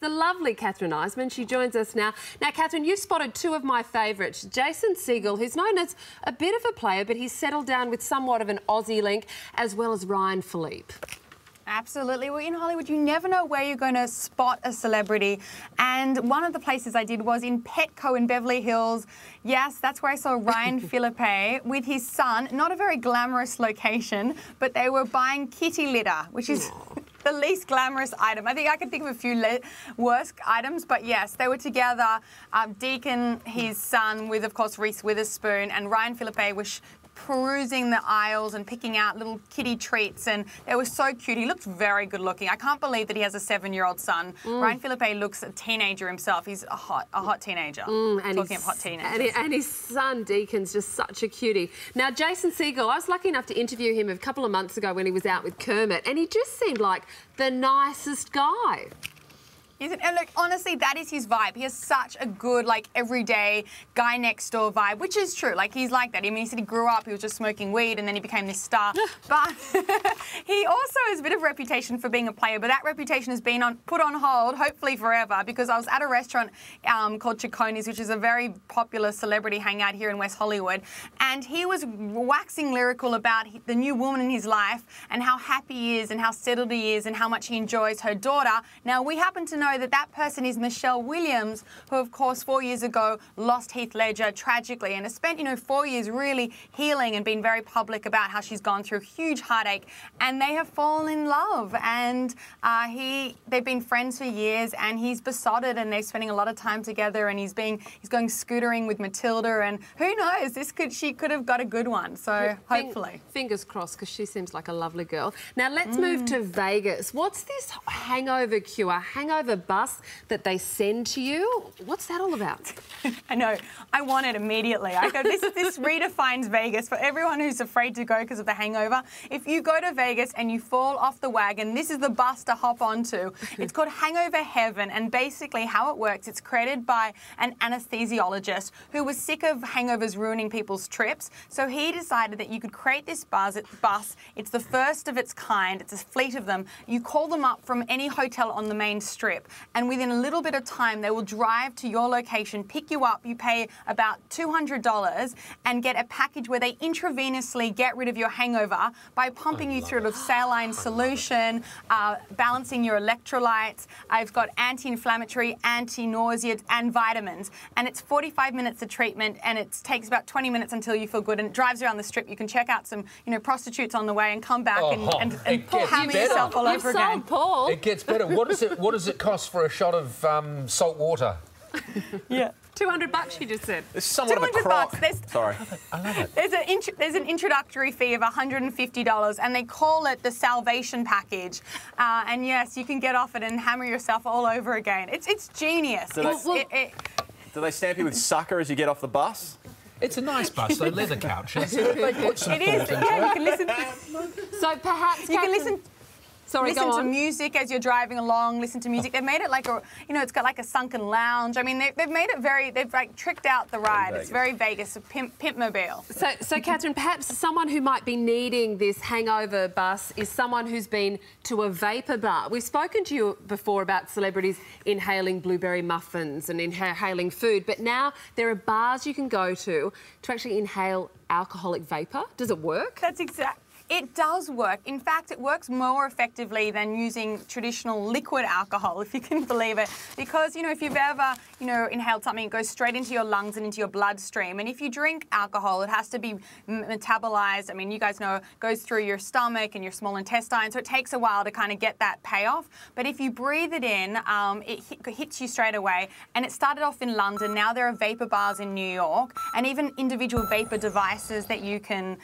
The lovely Kathryn Eisman. She joins us now. Now, Kathryn, you spotted two of my favourites. Jason Segel, who's known as a bit of a player, but he's settled down with somewhat of an Aussie link, as well as Ryan Phillippe. Absolutely. Well, in Hollywood, you never know where you're going to spot a celebrity. And one of the places I did was in Petco in Beverly Hills. Yes, that's where I saw Ryan Phillippe with his son. Not a very glamorous location, but they were buying kitty litter, which is the least glamorous item. I think I can think of a few worse items, but yes, they were together. Um, Deacon, his son, with of course Reese Witherspoon, and Ryan Phillippe was perusing the aisles and picking out little kitty treats, and they were so cute. He looked very good looking. I can't believe that he has a seven-year-old son. Mm. Ryan Phillippe looks a teenager himself. He's a hot, a hot teenager. Mm, and Talking of hot teenagers. And, he, and, his son Deacon's just such a cutie. Now, Jason Segel, I was lucky enough to interview him a couple of months ago when he was out with Kermit, and he just seemed like the nicest guy. Isn't and look, honestly, that is his vibe. He has such a good, like, everyday guy next door vibe, which is true. Like, he's like that. I mean, he said he grew up, he was just smoking weed, and then he became this star. but he also has a bit of a reputation for being a player, but that reputation has been on put on hold, hopefully forever, because I was at a restaurant um, called Cecconi's, which is a very popular celebrity hangout here in West Hollywood, and he was waxing lyrical about the new woman in his life and how happy he is and how settled he is and how much he enjoys her daughter. Now, we happen to know know that that person is Michelle Williams, who, of course, four years ago lost Heath Ledger tragically and has spent, you know, four years really healing and been very public about how she's gone through a huge heartache. And they have fallen in love. And uh, he, they've been friends for years, and he's besotted, and they're spending a lot of time together. And he's being, he's going scootering with Matilda, and who knows? This could, she could have got a good one. So hopefully, fingers crossed, because she seems like a lovely girl. Now let's mm. move to Vegas. What's this hangover cure? Hangover bus that they send to you. What's that all about? I know. I want it immediately. I go, this, this redefines Vegas for everyone who's afraid to go because of the hangover. If you go to Vegas and you fall off the wagon, this is the bus to hop onto. It's called Hangover Heaven, and basically how it works, it's created by an anesthesiologist who was sick of hangovers ruining people's trips. So he decided that you could create this bus. It's the first of its kind. It's a fleet of them. You call them up from any hotel on the main strip and within a little bit of time, they will drive to your location, pick you up. You pay about $200 and get a package where they intravenously get rid of your hangover by pumping you through a saline solution, uh, balancing your electrolytes. I've got anti-inflammatory, anti-nausea, and vitamins. And it's 45 minutes of treatment, and it takes about 20 minutes until you feel good. And it drives around the strip. You can check out some, you know, prostitutes on the way and come back oh, and, and, and hammer yourself all You've over again. Paul. It gets better. What does it? What does it cost for a shot of um, salt water? yeah. 200 bucks, you just said. It's somewhat 200 of a crock. bucks. There's, Sorry. I love it. There's, an there's an introductory fee of $150, and they call it the Salvation Package. Uh, and yes, you can get off it and hammer yourself all over again. It's, it's genius. Do, it's, they, it, it, do they stamp you with sucker as you get off the bus? It's a nice bus, though, leather couches. it is, yeah, you can listen. so perhaps you can listen Sorry, listen to music as you're driving along. Listen to music. They've made it like a, you know, it's got like a sunken lounge. I mean, they, have made it very. They've like tricked out the ride. It's very Vegas, a pimp, pimp mobile. So, so Kathryn, perhaps someone who might be needing this hangover bus is someone who's been to a vapor bar. We've spoken to you before about celebrities inhaling blueberry muffins and inhaling food, but now there are bars you can go to to actually inhale alcoholic vapor. Does it work? That's exactly. It does work. In fact, it works more effectively than using traditional liquid alcohol, if you can believe it. Because, you know, if you've ever, you know, inhaled something, it goes straight into your lungs and into your bloodstream. And if you drink alcohol, it has to be metabolized. I mean, you guys know, it goes through your stomach and your small intestine, so it takes a while to kind of get that payoff. But if you breathe it in, um, it hits you straight away. And it started off in London. Now there are vapor bars in New York and even individual vapor devices that you can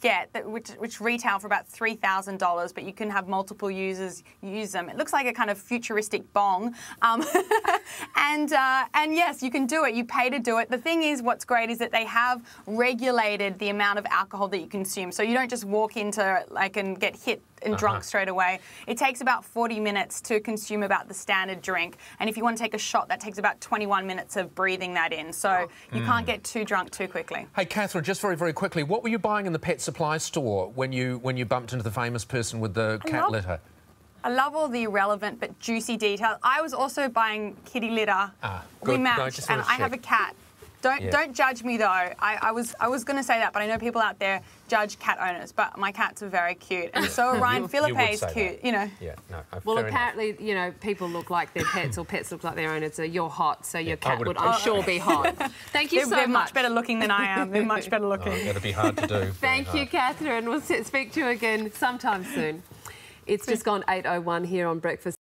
get that which, which retail for about three thousand dollars, but you can have multiple users use them. It looks like a kind of futuristic bong, um, and uh, and yes, you can do it. You pay to do it. The thing is, what's great is that they have regulated the amount of alcohol that you consume, so you don't just walk into like and get hit and uh -huh. drunk straight away. It takes about 40 minutes to consume about the standard drink. And if you want to take a shot, that takes about 21 minutes of breathing that in. So you mm. can't get too drunk too quickly. Hey, Kathryn, just very, very quickly, what were you buying in the pet supply store when you when you bumped into the famous person with the cat litter? I love all the irrelevant but juicy detail. I was also buying kitty litter. Ah, we good. No, I matched, just and I have a cat. Don't Yeah. don't judge me though. I, I was I was going to say that, but I know people out there judge cat owners. But my cats are very cute, and so are Ryan You- you Phillippe is cute. that. You know. Yeah, no. uh, Well, fair enough. apparently, you know, people look like their pets or pets look like their owners. So you're hot, so your I cat would would, I'm sure, be hot. Thank you They're, so they're much. much better looking than I am. They're much better Oh, looking. that'd be hard to do. Thank you, hard. Kathryn. We'll speak to you again sometime soon. It's just gone 8.01 here on Breakfast